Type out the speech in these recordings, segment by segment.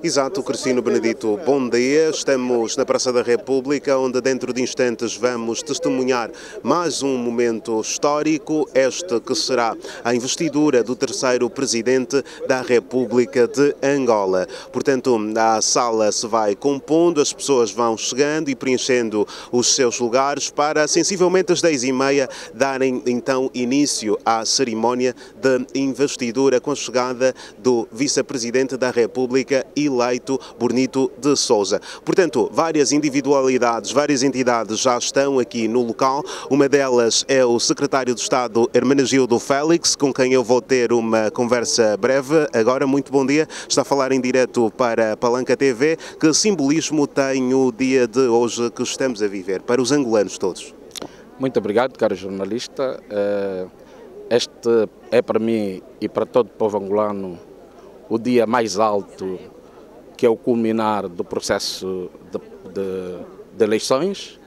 Exato, Cristino Benedito, bom dia. Estamos na Praça da República, onde dentro de instantes vamos testemunhar mais um momento histórico, este que será a investidura do terceiro presidente da República de Angola. Portanto, a sala se vai compondo, as pessoas vão chegando e preenchendo os seus lugares para sensivelmente às 10h30 darem então início à cerimónia de investidura com a chegada do vice-presidente da República eleito Bonito de Souza. Portanto, várias individualidades, várias entidades já estão aqui no local. Uma delas é o secretário de Estado Hermenegildo Félix, com quem eu vou ter uma conversa breve. Agora, muito bom dia. Está a falar em direto para Palanca TV. Que simbolismo tem o dia de hoje que estamos a viver para os angolanos todos? Muito obrigado, caro jornalista. Eh, este é para mim e para todo o povo angolano o dia mais alto que é o culminar do processo de, de, de eleições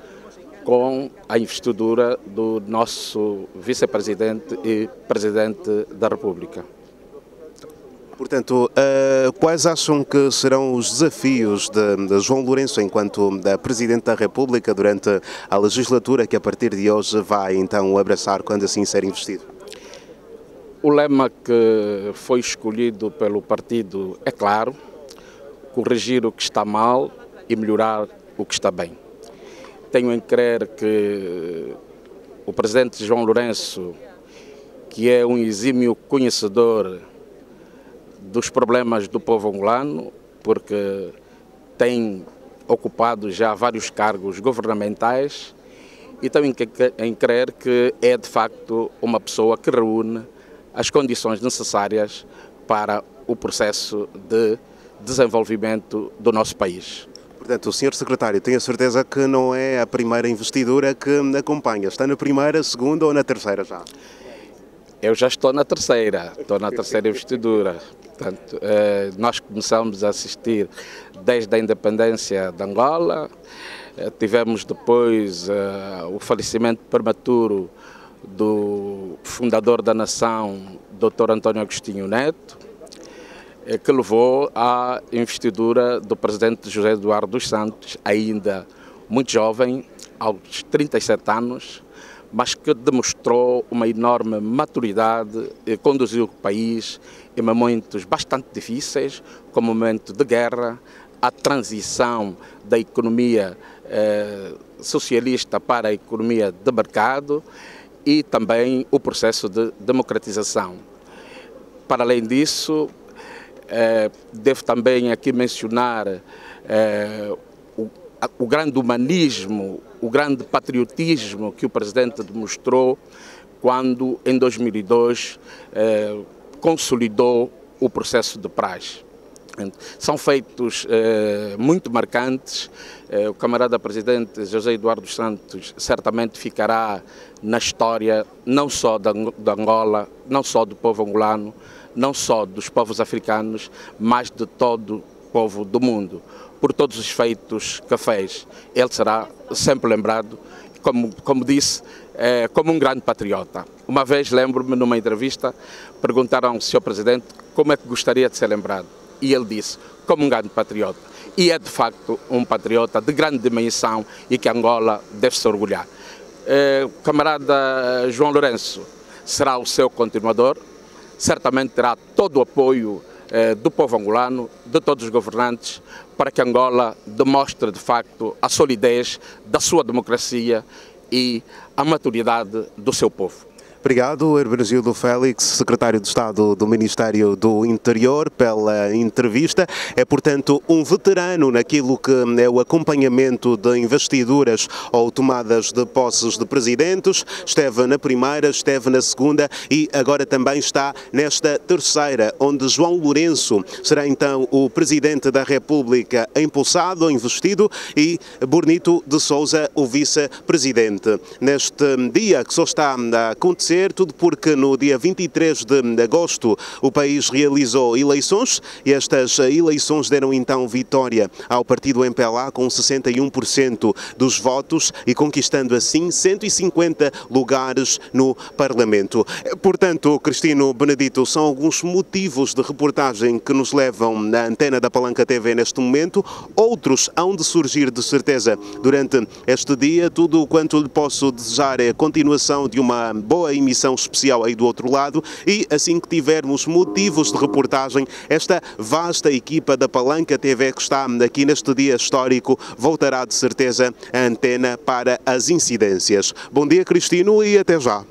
com a investidura do nosso vice-presidente e presidente da República. Portanto, uh, quais acham que serão os desafios de, de João Lourenço enquanto da Presidente da República durante a legislatura que a partir de hoje vai então abraçar quando assim ser investido? O lema que foi escolhido pelo partido é claro, corrigir o que está mal e melhorar o que está bem. Tenho em crer que o presidente João Lourenço, que é um exímio conhecedor dos problemas do povo angolano, porque tem ocupado já vários cargos governamentais, e tenho em crer que é de facto uma pessoa que reúne as condições necessárias para o processo de desenvolvimento do nosso país. Portanto, o Sr. Secretário tem a certeza que não é a primeira investidura que acompanha. Está na primeira, segunda ou na terceira já? Eu já estou na terceira, estou na terceira investidura. Portanto, eh, nós começamos a assistir desde a independência de Angola, eh, tivemos depois eh, o falecimento prematuro do fundador da nação, Dr. António Agostinho Neto, é que levou à investidura do presidente José Eduardo dos Santos, ainda muito jovem, aos 37 anos, mas que demonstrou uma enorme maturidade e conduziu o país em momentos bastante difíceis, como o momento de guerra, a transição da economia eh, socialista para a economia de mercado e também o processo de democratização. Para além disso, eh, devo também aqui mencionar eh, o, grande humanismo, o grande patriotismo que o Presidente demonstrou quando, em 2002, eh, consolidou o processo de paz. São feitos eh, muito marcantes. Eh, o camarada presidente José Eduardo Santos certamente ficará na história não só da, da Angola, não só do povo angolano, não só dos povos africanos, mas de todo o povo do mundo. Por todos os feitos que fez, ele será sempre lembrado, como, como disse, é, como um grande patriota. Uma vez, lembro-me, numa entrevista, perguntaram ao Sr. Presidente como é que gostaria de ser lembrado. E ele disse, como um grande patriota. E é, de facto, um patriota de grande dimensão e que Angola deve se orgulhar. O camarada João Lourenço será o seu continuador, certamente terá todo o apoio eh, do povo angolano, de todos os governantes, para que Angola demonstre de facto a solidez da sua democracia e a maturidade do seu povo. Obrigado, Hermenegildo Félix, secretário de Estado do Ministério do Interior, pela entrevista. É, portanto, um veterano naquilo que é o acompanhamento de investiduras ou tomadas de posses de presidentes. Esteve na primeira, esteve na segunda e agora também está nesta terceira, onde João Lourenço será então o presidente da República impulsado, investido, e Bonito de Souza, o vice-presidente. Neste dia que só está a acontecer tudo porque no dia 23 de agosto o país realizou eleições e estas eleições deram então vitória ao partido MPLA com 61% dos votos e conquistando assim 150 lugares no Parlamento. Portanto, Cristino Benedito, são alguns motivos de reportagem que nos levam na antena da Palanca TV neste momento, outros hão de surgir de certeza durante este dia. Tudo quanto lhe posso desejar é a continuação de uma boa emissão especial aí do outro lado e assim que tivermos motivos de reportagem, esta vasta equipa da Palanca TV que está aqui neste dia histórico voltará de certeza a antena para as incidências. Bom dia, Cristino, e até já.